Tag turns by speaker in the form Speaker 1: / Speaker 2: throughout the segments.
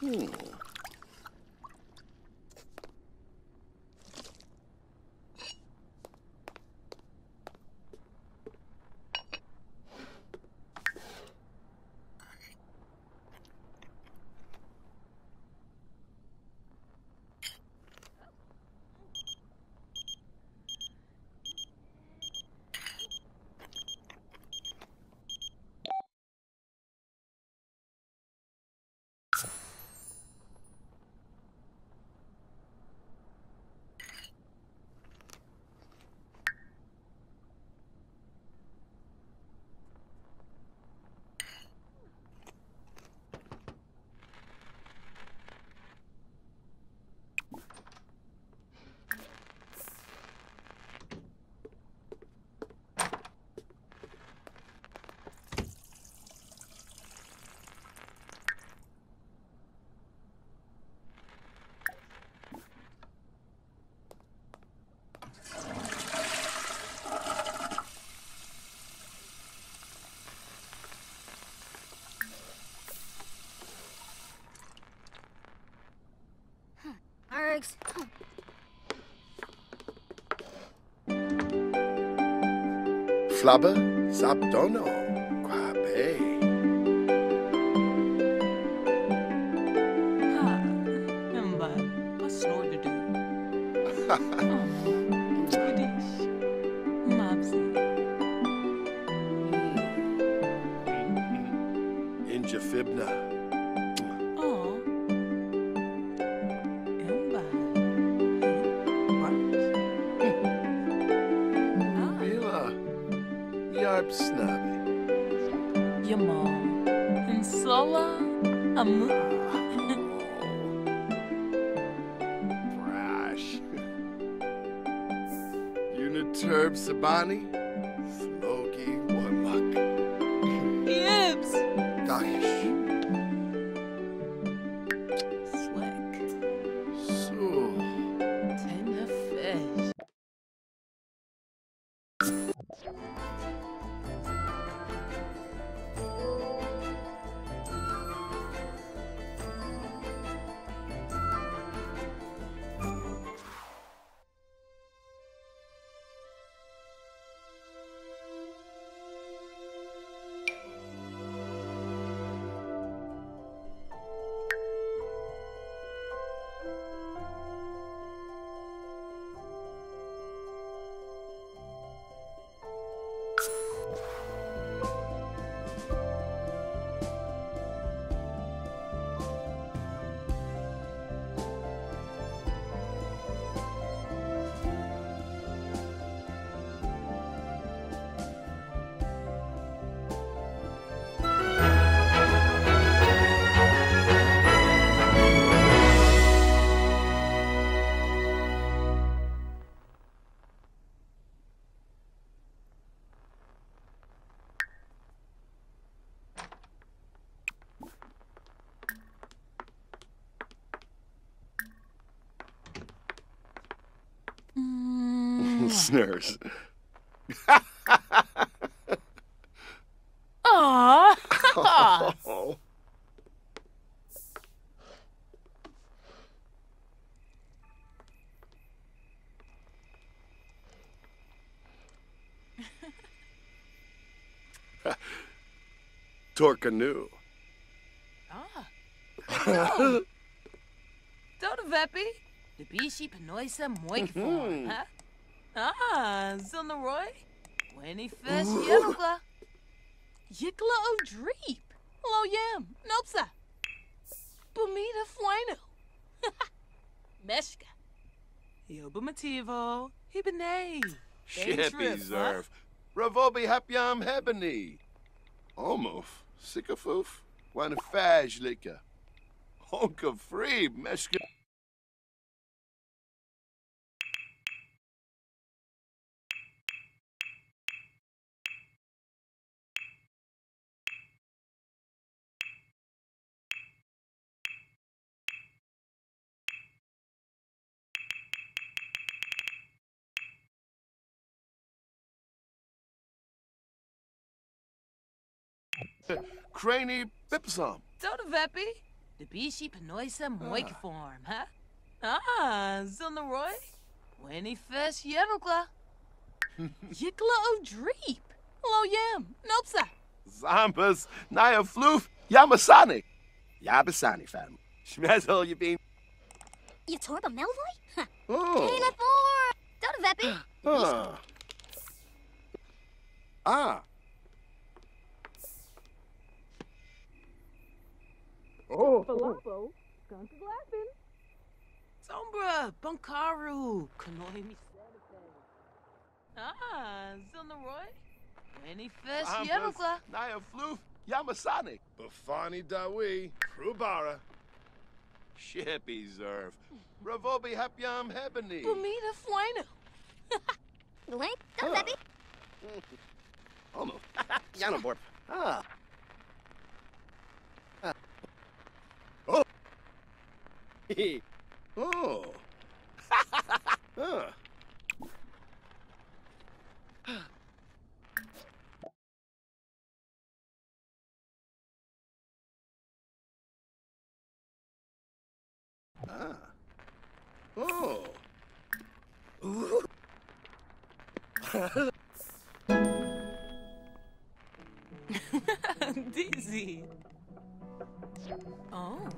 Speaker 1: Hmm. Flabber, Sabdono, Quabe.
Speaker 2: Ha, Ember, vad snår du du? Åh, Goodish. Mabsy.
Speaker 1: Yarb Snabby.
Speaker 2: your mom. And Sola, Amu.
Speaker 1: Brash. Uniturb Sabani. Snurs.
Speaker 2: Aw.
Speaker 1: Oh. Torcanu.
Speaker 2: Ah. Dodo Veppy. De bishi panoisa moikfon,
Speaker 1: Mhm.
Speaker 2: huh? Ah, Zilnaroy. Winnie Fish Yelga. Yikla o Dreep. Lo Yam. Nopsa. Bumita Fueno. Meshka. Yoba Mativo. Hibane.
Speaker 1: Shippy Zerf. Ravobi Hapyam Hebony. Omof. Sikafoof. Wanafaj Lika. Honka Free. Meshka. Craney Bipsum.
Speaker 2: Dodo Veppy. De bishi panoisa moik form, huh? Ah, Zilnaroy. Winnie fes yevokla. Yikla o dreep. Lo yam. Nopsa.
Speaker 1: Zambas, Naya Floof, Yamasani. Yabasani, fam. Schmezel, you bean.
Speaker 3: You torba Melvoy? Huh.
Speaker 1: Oh.
Speaker 3: Hey, for Don't Veppy.
Speaker 1: Ah. Ah. Oh.
Speaker 2: Falafel. Skunk is laughing. Sombra. Bunkaru. Kanoi mi Ah, Zilnaroy. Winnie fes yevokla.
Speaker 1: Naya Floof, Yamasani. Bafani Dawi, Krubara. Shippy Zerv. Ravobi Hapyam Hebony.
Speaker 2: Bumita Fwino.
Speaker 3: Link, don't
Speaker 1: Huh.
Speaker 3: Veppy.
Speaker 1: Almost. Yanaborp. Ah. Oh. ah. Ah. Oh. Ooh.
Speaker 2: Dizzy. Oh.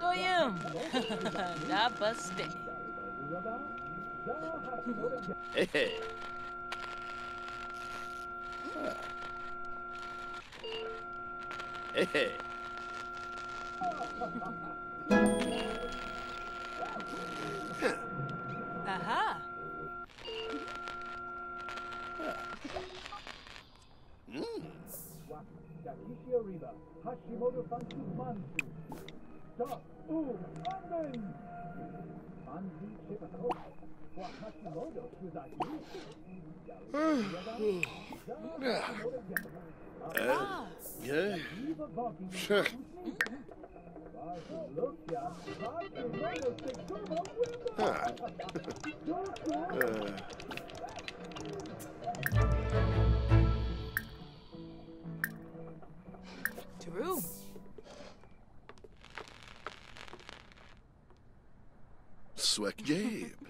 Speaker 2: Doyum. Nabaste.
Speaker 1: Hey, hey. Hey,
Speaker 4: Hashimoto Fansu Mansu, Stop, Ooh, Amen! Mansu Shipataho, wa Hashimoto Shuzaki,
Speaker 2: Ah.
Speaker 1: Yeah.
Speaker 4: Eva Voki,
Speaker 1: Sure.
Speaker 4: Vasilukya, Hashimoto Sekuma
Speaker 1: Ah.
Speaker 4: Winda,
Speaker 1: Sweck Jabe.